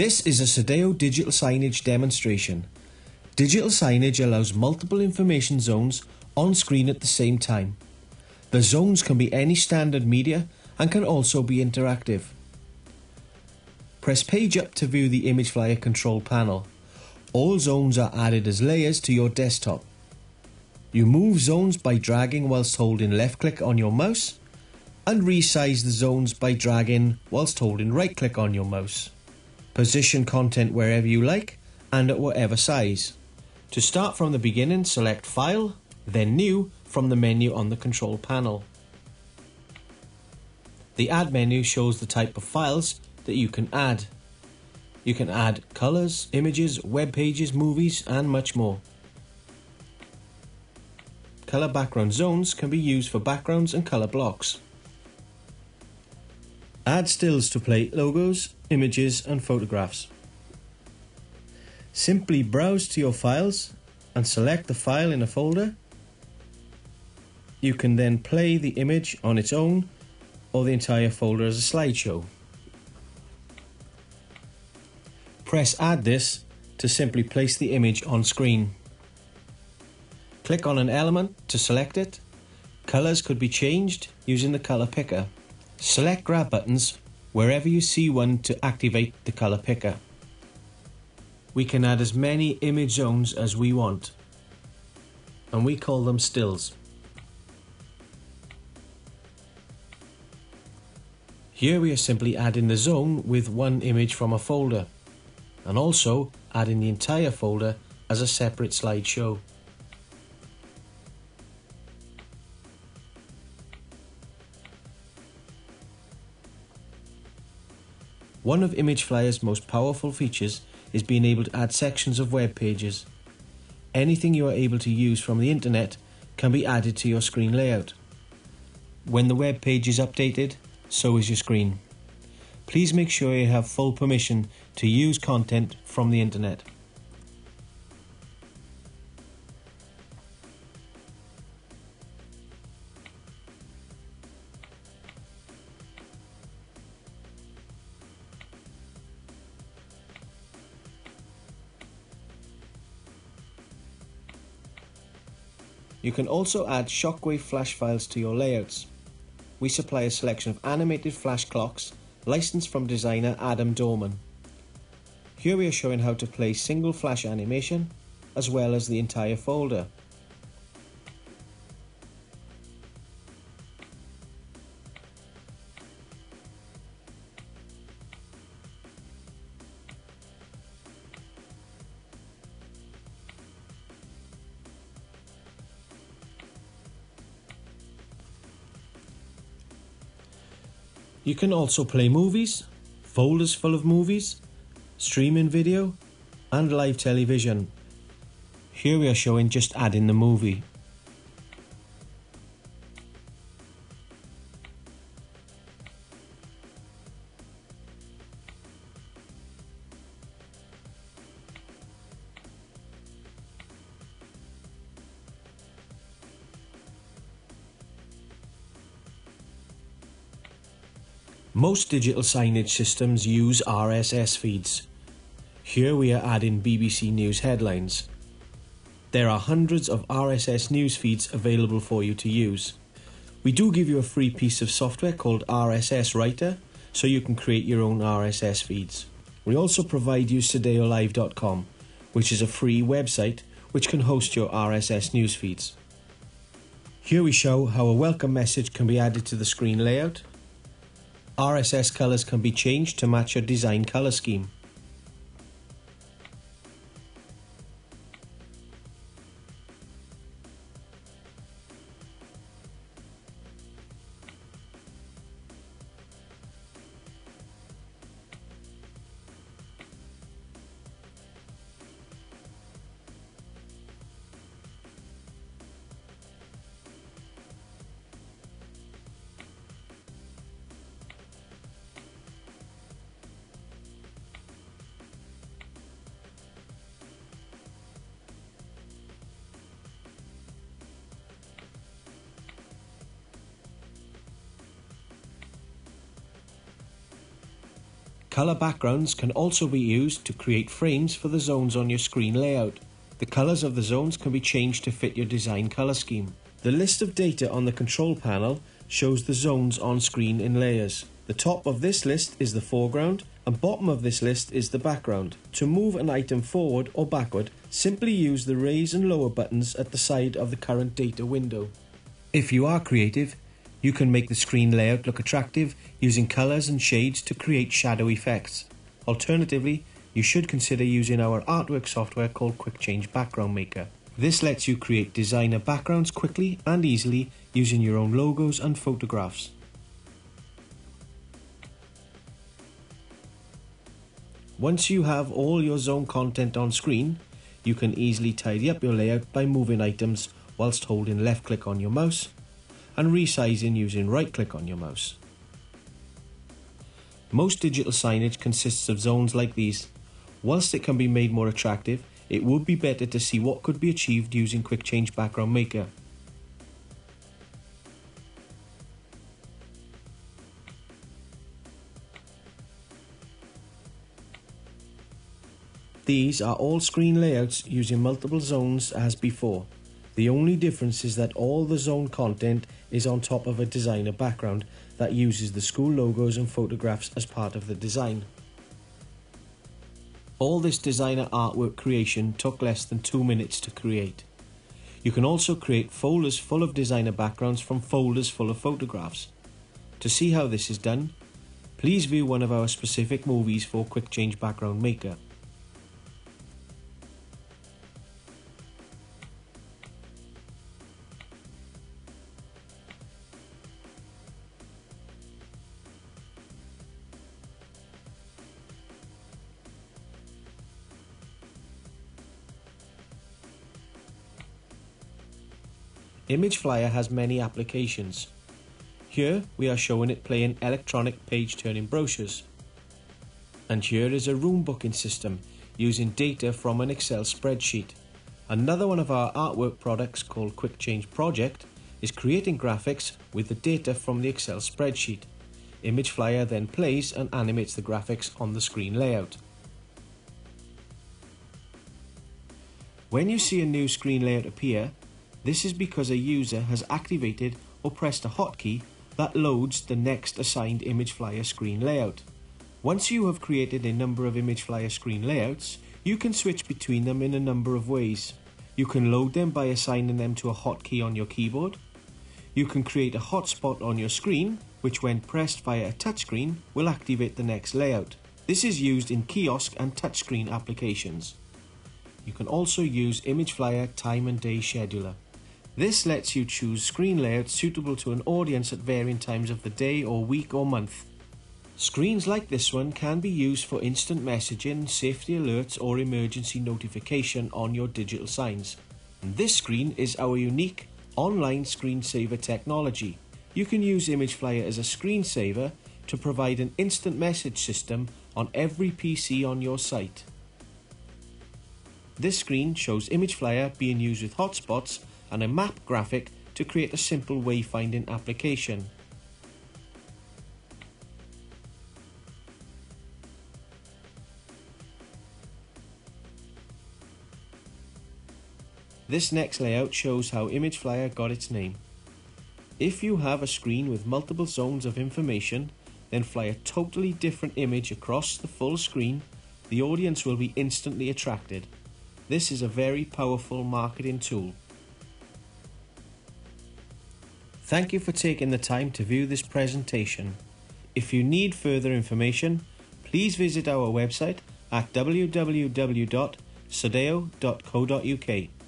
This is a Sedao digital signage demonstration. Digital signage allows multiple information zones on screen at the same time. The zones can be any standard media and can also be interactive. Press page up to view the image flyer control panel. All zones are added as layers to your desktop. You move zones by dragging whilst holding left click on your mouse and resize the zones by dragging whilst holding right click on your mouse. Position content wherever you like and at whatever size. To start from the beginning, select File, then New from the menu on the control panel. The Add menu shows the type of files that you can add. You can add colours, images, web pages, movies and much more. Colour background zones can be used for backgrounds and colour blocks. Add stills to play logos, images and photographs. Simply browse to your files and select the file in a folder. You can then play the image on its own or the entire folder as a slideshow. Press Add this to simply place the image on screen. Click on an element to select it. Colours could be changed using the colour picker. Select grab buttons wherever you see one to activate the colour picker. We can add as many image zones as we want and we call them stills. Here we are simply adding the zone with one image from a folder and also adding the entire folder as a separate slideshow. One of ImageFlyer's most powerful features is being able to add sections of web pages. Anything you are able to use from the internet can be added to your screen layout. When the web page is updated, so is your screen. Please make sure you have full permission to use content from the internet. You can also add Shockwave flash files to your layouts. We supply a selection of animated flash clocks licensed from designer Adam Dorman. Here we are showing how to play single flash animation as well as the entire folder. You can also play movies, folders full of movies, streaming video, and live television. Here we are showing just adding the movie. Most digital signage systems use RSS feeds. Here we are adding BBC News headlines. There are hundreds of RSS news feeds available for you to use. We do give you a free piece of software called RSS Writer so you can create your own RSS feeds. We also provide you SedaoLive.com, which is a free website which can host your RSS news feeds. Here we show how a welcome message can be added to the screen layout RSS colours can be changed to match your design colour scheme. Colour backgrounds can also be used to create frames for the zones on your screen layout. The colours of the zones can be changed to fit your design colour scheme. The list of data on the control panel shows the zones on screen in layers. The top of this list is the foreground and bottom of this list is the background. To move an item forward or backward, simply use the raise and lower buttons at the side of the current data window. If you are creative, you can make the screen layout look attractive using colours and shades to create shadow effects. Alternatively, you should consider using our artwork software called Quick Change Background Maker. This lets you create designer backgrounds quickly and easily using your own logos and photographs. Once you have all your zone content on screen, you can easily tidy up your layout by moving items whilst holding left click on your mouse and resizing using right click on your mouse. Most digital signage consists of zones like these. Whilst it can be made more attractive, it would be better to see what could be achieved using Quick Change Background Maker. These are all screen layouts using multiple zones as before. The only difference is that all the zone content is on top of a designer background that uses the school logos and photographs as part of the design. All this designer artwork creation took less than two minutes to create. You can also create folders full of designer backgrounds from folders full of photographs. To see how this is done, please view one of our specific movies for Quick Change Background Maker. Image Flyer has many applications. Here we are showing it playing electronic page turning brochures. And here is a room booking system using data from an Excel spreadsheet. Another one of our artwork products called Quick Change Project is creating graphics with the data from the Excel spreadsheet. Image Flyer then plays and animates the graphics on the screen layout. When you see a new screen layout appear, this is because a user has activated or pressed a hotkey that loads the next assigned image flyer screen layout. Once you have created a number of image flyer screen layouts, you can switch between them in a number of ways. You can load them by assigning them to a hotkey on your keyboard. You can create a hotspot on your screen, which when pressed via a touchscreen will activate the next layout. This is used in kiosk and touchscreen applications. You can also use Image Flyer Time and Day Scheduler. This lets you choose screen layouts suitable to an audience at varying times of the day or week or month. Screens like this one can be used for instant messaging, safety alerts or emergency notification on your digital signs. And this screen is our unique online screensaver technology. You can use Image Flyer as a screensaver to provide an instant message system on every PC on your site. This screen shows Image Flyer being used with hotspots and a map graphic to create a simple wayfinding application. This next layout shows how Image Flyer got its name. If you have a screen with multiple zones of information, then fly a totally different image across the full screen, the audience will be instantly attracted. This is a very powerful marketing tool. Thank you for taking the time to view this presentation. If you need further information, please visit our website at www.sedao.co.uk.